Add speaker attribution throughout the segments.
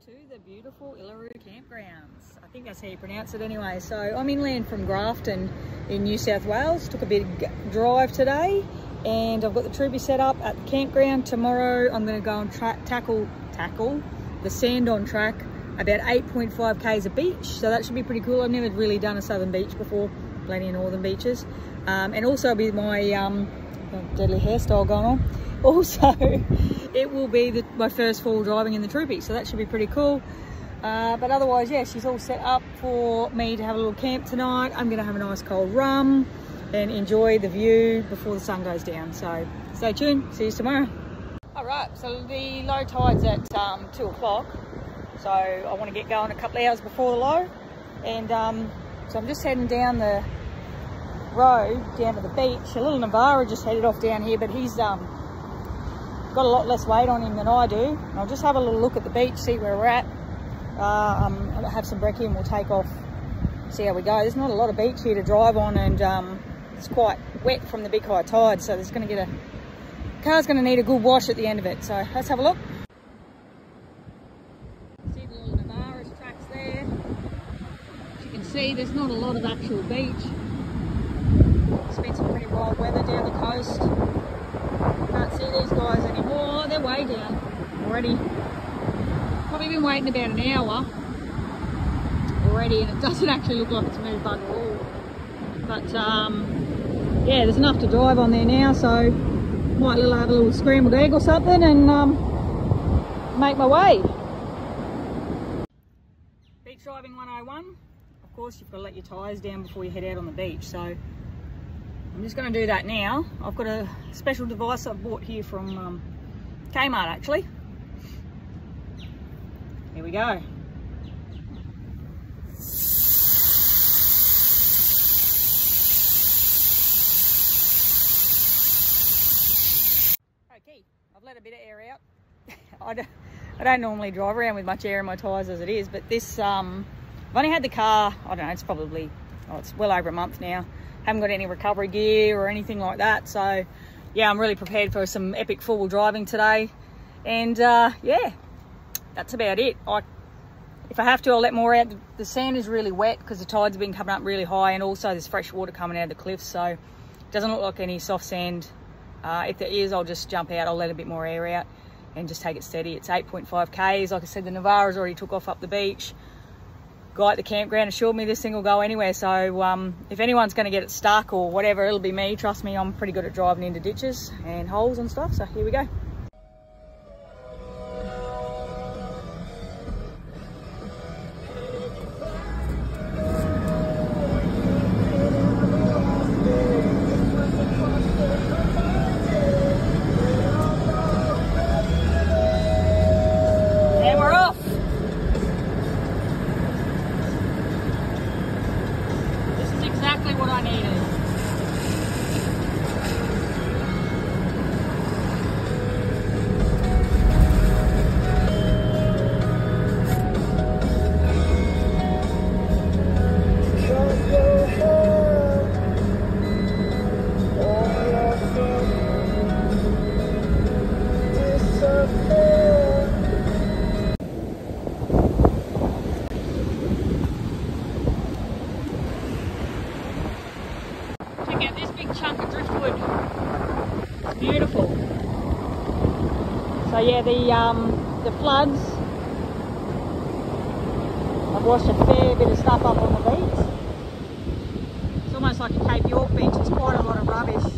Speaker 1: to the beautiful Illaroo campgrounds. I think that's how you pronounce it anyway. So I'm inland from Grafton in New South Wales. Took a big drive today and I've got the Troopy set up at the campground. Tomorrow I'm going to go and tackle, tackle the Sandon track about 8.5 k's of beach. So that should be pretty cool. I've never really done a southern beach before, plenty of northern beaches. Um, and also with my um, deadly hairstyle going on. Also, it will be the, my first fall driving in the Troopy, so that should be pretty cool. Uh, but otherwise, yeah, she's all set up for me to have a little camp tonight. I'm going to have a nice cold rum and enjoy the view before the sun goes down. So stay tuned. See you tomorrow. All right, so the low tide's at um, 2 o'clock. So I want to get going a couple of hours before the low. And um, so I'm just heading down the road down to the beach. A little Navara just headed off down here, but he's um, got a lot less weight on him than I do. I'll just have a little look at the beach, see where we're at. Um, have some brekkie and we'll take off, see how we go. There's not a lot of beach here to drive on and um, it's quite wet from the big high tide, so there's going to get a car's going to need a good wash at the end of it. So let's have a look. See the little Navaras tracks there. As you can see, there's not a lot of actual beach. It's been some pretty wild weather down the coast. Can't see these guys anymore. They're way down already. Probably been waiting about an hour already and it doesn't actually look like it's moved bugger all. But um, yeah, there's enough to drive on there now, so might little have a little scrambled egg or something and um, make my way. Beach driving 101. Of course, you've got to let your tyres down before you head out on the beach. So I'm just going to do that now. I've got a special device I've bought here from um, Kmart actually. Here we go. Okay, I've let a bit of air out. I, don't, I don't normally drive around with much air in my tyres as it is, but this, um, I've only had the car, I don't know, it's probably, oh, it's well over a month now haven't got any recovery gear or anything like that. So yeah, I'm really prepared for some epic four-wheel driving today. And uh, yeah, that's about it. I, if I have to, I'll let more out. The sand is really wet because the tides have been coming up really high and also there's fresh water coming out of the cliffs. So it doesn't look like any soft sand. Uh, if there is, I'll just jump out. I'll let a bit more air out and just take it steady. It's 8.5 Ks. Like I said, the Navara's already took off up the beach guy at the campground assured me this thing will go anywhere. So um, if anyone's going to get it stuck or whatever, it'll be me. Trust me, I'm pretty good at driving into ditches and holes and stuff. So here we go. exactly what I needed. So yeah, the um, the floods have washed a fair bit of stuff up on the beach. It's almost like a Cape York beach. It's quite a lot of rubbish.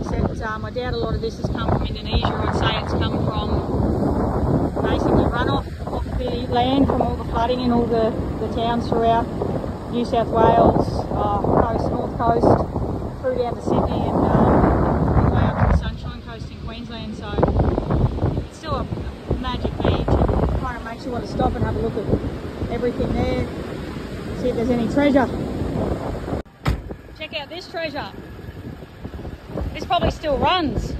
Speaker 1: Except um, I doubt a lot of this has come from Indonesia. I'd say it's come from basically runoff off the land from all the flooding in all the, the towns throughout New South Wales, uh, coast, north coast, through down to Sydney and um, way up to the Sunshine Coast in Queensland. So still a magic beach. It kind of makes you want to stop and have a look at everything there. See if there's any treasure. Check out this treasure. This probably still runs.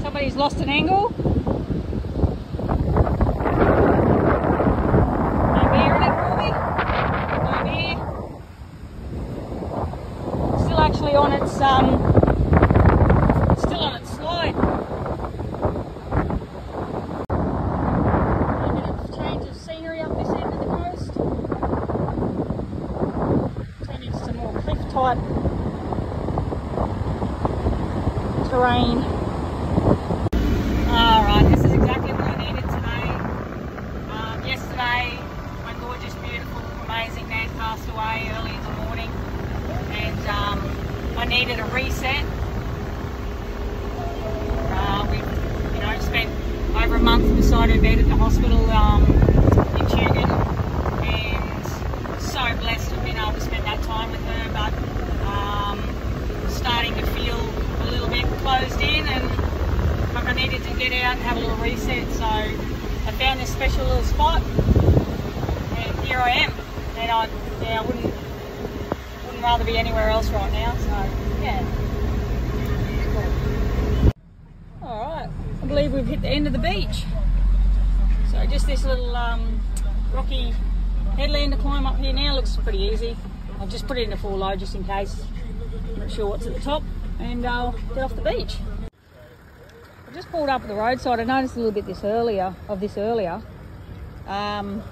Speaker 1: Somebody's lost an angle. actually on its um, month beside her bed at the hospital um, in Tugun. And so blessed to have been able to spend that time with her, but um, starting to feel a little bit closed in and like I needed to get out and have a little reset. So I found this special little spot and here I am. And I, yeah, I wouldn't, wouldn't rather be anywhere else right now. So yeah. All right, I believe we've hit the end of the beach. So just this little um, rocky headland to climb up here now looks pretty easy. I've just put it in a four low just in case. I'm not sure what's at the top and I'll get off the beach. I just pulled up at the roadside. I noticed a little bit this earlier of this earlier. Um,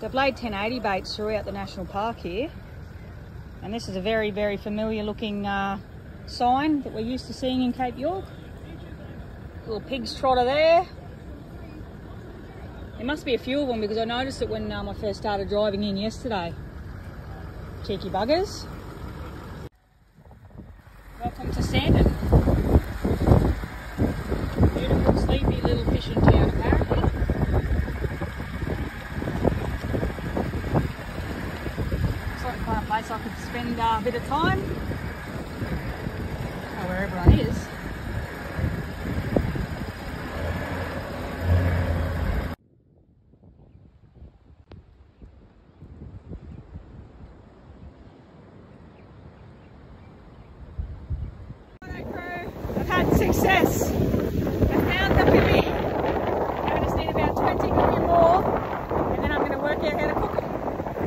Speaker 1: they've laid 1080 baits throughout the national park here, and this is a very very familiar looking uh, sign that we're used to seeing in Cape York. Little pig's trotter there. There must be a few of them because I noticed it when um, I first started driving in yesterday. Cheeky buggers. Welcome to Sandon. Beautiful, sleepy little fishing town, apparently. Looks like a fun place I could spend uh, a bit of time. Know where everyone is. I've had success. I found the pippi. I just need about 20 million more and then I'm going to work out how to cook them.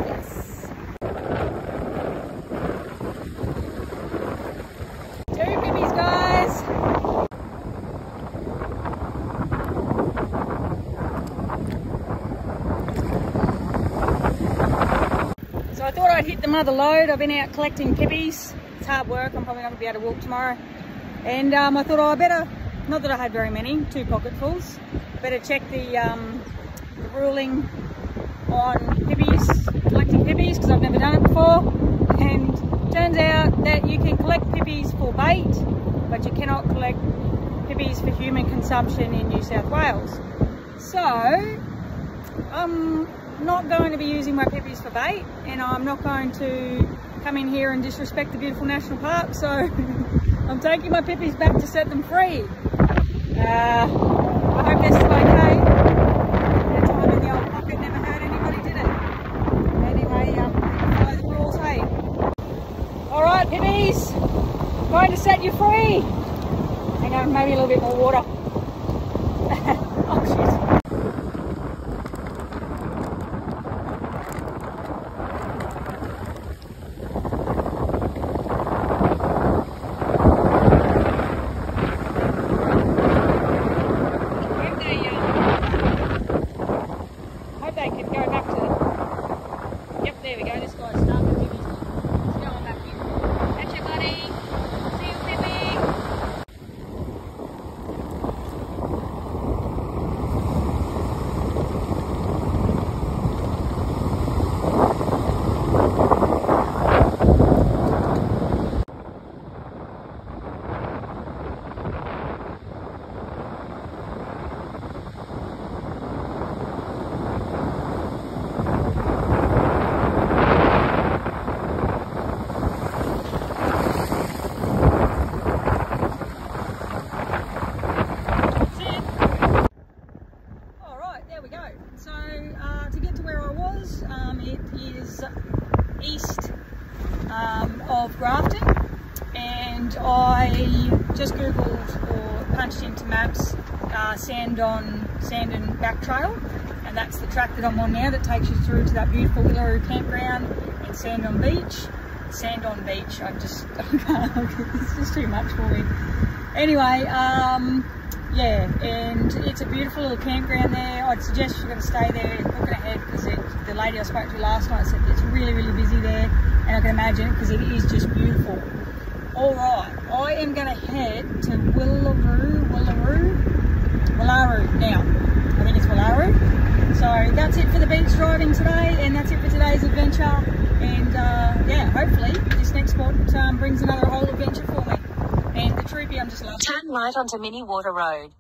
Speaker 1: Yes. Two pippies, guys. So I thought I'd hit the mother load. I've been out collecting pippies. It's hard work. I'm probably not going to be able to walk tomorrow. And um, I thought, oh, I better, not that I had very many, two pocketfuls, better check the, um, the ruling on pippies, collecting pippies, because I've never done it before. And turns out that you can collect pippies for bait, but you cannot collect pippies for human consumption in New South Wales. So, I'm not going to be using my pippies for bait, and I'm not going to come in here and disrespect the beautiful national park, so I'm taking my pippies back to set them free. Uh, I hope they're still okay. Time in the old pocket never hurt anybody, did it? Anyway, um, follow the rules, hey. Alright, pippies, going to set you free. Hang on, maybe a little bit more water. oh, shit. hope they, um, hope they can go back to. Yep, there we go. This guy's starting to He's going back in. Catch you, buddy. See you, Pippi. That's it. All right, there we go. So uh, to get to where I was, um, it east um, of Grafton, and I just googled or punched into maps uh, Sandon Sandon Back Trail, and that's the track that I'm on now that takes you through to that beautiful Illaroo campground and Sandon Beach. Sandon Beach, I just it's just too much for me. Anyway, um, yeah, and it's a beautiful little campground there. I'd suggest you're going to stay there, lady I spoke to last night said it's really, really busy there, and I can imagine because it is just beautiful. All right, I am going to head to Willaroo, Willaroo, Willaru now. I think it's Willaru. So that's it for the beach driving today, and that's it for today's adventure. And uh, yeah, hopefully this next spot um, brings another whole adventure for me. And the troopy, I'm just.
Speaker 2: Turn right onto Minnie Water Road.